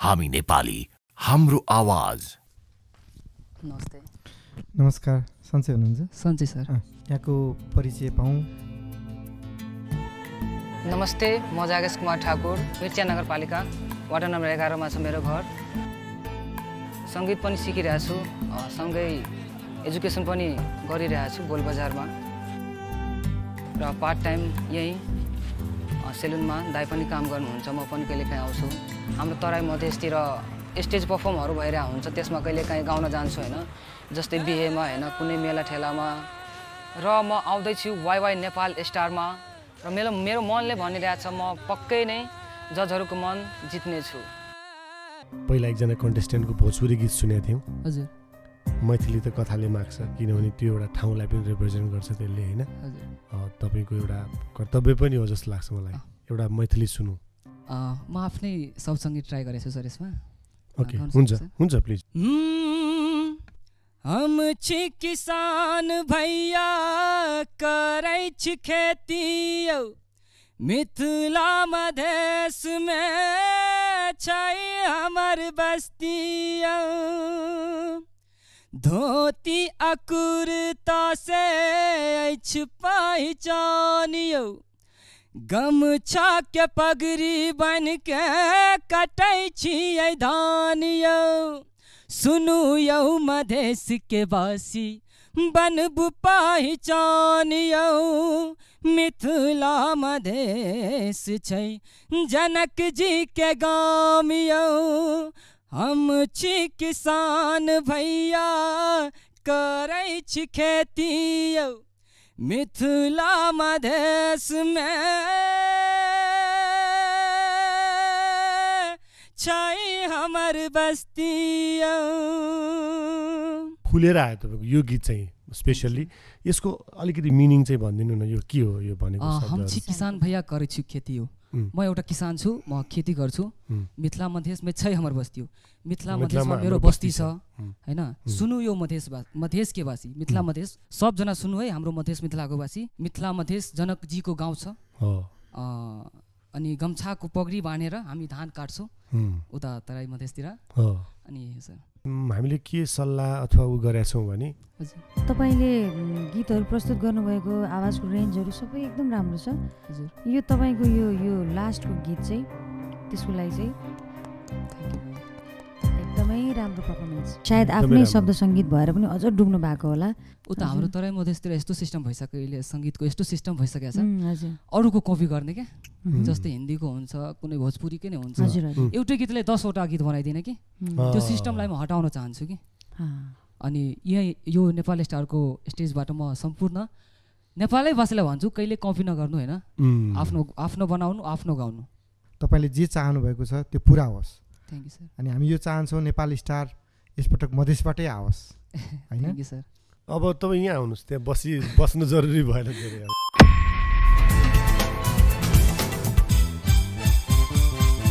हामी नेपाली हाम्रो आवाज। नमस्ते। नमस्कार सन्चै हुनुहुन्छ? सन्चै सर। यहाँको परिचय पाऊँ। नमस्ते म जागेश कुमार ठाकुर मिर्चिया नगरपालिका वार्ड नम्बर एघारमा छ मेरो घर। सङ्गीत पनि सिकिरहेको छु अँ, सँगै एजुकेसन पनि गरिरहेको छु गोलबजारमा। र पार्ट टाइम यहीँ सेलुनमा दाई पनि काम गर्नुहुन्छ म पनि कहिलेकाहीँ आउँछु। हाम्रो तराई मधेसतिर स्टेज पर्फर्महरू भइरहेको हुन्छ। त्यसमा कहिलेकाहीँ गाउन जान्छु होइन। जस्तै बिहेमा होइन कुनै मेला ठेलामा। र म आउँदैछु वाइवाई नेपाल स्टारमा। र मेरो मेरो मनले भनिरहेछ म पक्कै नै जजहरूको मन जित्नेछु। पहिला एकजना कन्टेस्टेन्टको भोजपुरी गीत सुनेको थियौँ। हजुर। मैथिली त कथाले माग्छ किनभने त्यो एउटा ठाउँलाई पनि रिप्रेजेन्ट गर्छ त्यसले होइन? हजुर। अँ, तपाईँको एउटा कर्तव्य पनि हो जस्तो लाग्छ मलाई। एउटा मैथिली सुनौँ। म आफ्नै सब सङ्गीत ट्राई गरेको छु सर यसमा ओके हुन्छ? हुन्छ प्लिज हम छी किसान भैया करै छी खेती यौ। मिथिला मधेशमे छै हमर बस्ती यौ। धोती आ कुर्ता से अछि पहिचान यौ। गमछा के पगड़ी बन के कटै छियै धान यौ सुनू यौ मधेश के वासी बनबू पहिचान यौ मिथिला मधेश छै, जनक जी के गाम यौ हम छी किसान भैया, करै खेती। यौ मिथिला मधेशमे छै हमर बस्ती यौ। खुलेर आयो तपाईँको यो गीत चाहिँ स्पेसल्ली यसको अलिकति मिनिङ चाहिँ भनिदिनु न यो के हो यो भनेको किसान भैया करै छु खेती हो। म एउटा किसान छु म खेती गर्छु। मिथिला मधेसमा छै हमर बस्ती हो। मिथिला मधेसमा मेरो बस्ती छ। होइन? सुन्नु यो मधेस बा मधेस के वासी मिथिला। मधेस। सबजना सुन्नु है हाम्रो मधेस मिथिलाको वासी। मिथिला मधेस जनकजीको गाउँ छ। अनि गम्छाको पगडी बाँधेर हामी धान काट्छौँ। उता तराई मधेसतिर। अनि सर हामीले के सल्लाह अथवा उ गरेका छौँ भने? हजुर। तपाईँले गीतहरू प्रस्तुत गर्नुभएको आवाजको रेन्जहरू सबै एकदम राम्रो छ। हजुर। यो तपाईँको यो यो लास्टको गीत चाहिँ त्यसको लागि चाहिँ एकदमै राम्रो पर्फर्मेन्स सायद आफ्नै। शब्द सङ्गीत भएर पनि अझ डुब्नु भएको होला। उता हाम्रो तराई मधेसतिर यस्तो सिस्टम भइसक्यो अहिले सङ्गीतको यस्तो सिस्टम भइसकेको छ। हजुर। अरूको कपी गर्ने क्या? जस्तै हिन्दीको हुन्छ कुनै भोजपुरीकै नै हुन्छ। एउटै गीतले दसवटा गीत बनाइदिने कि। त्यो सिस्टमलाई म हटाउन चाहन्छु कि? अनि यहीँ यो नेपाल स्टारको स्टेजबाट म सम्पूर्ण नेपालै भाषालाई भन्छु कहिले कपी नगर्नु होइन? आफ्नो आफ्नो बनाउनु आफ्नो गाउनु। तपाईँले जे चाहनु भएको छ त्यो पुरा होस्। थ्याङ्क यू सर अनि हामी यो चाहन्छौँ नेपाल स्टार यसपटक मधेसबाटै आओस्। होइन? थ्याङ्क यू सर अब तपाईँ यहाँ आउनुहोस् त्यहाँ बसी बस्नु जरुरी भएन धेरै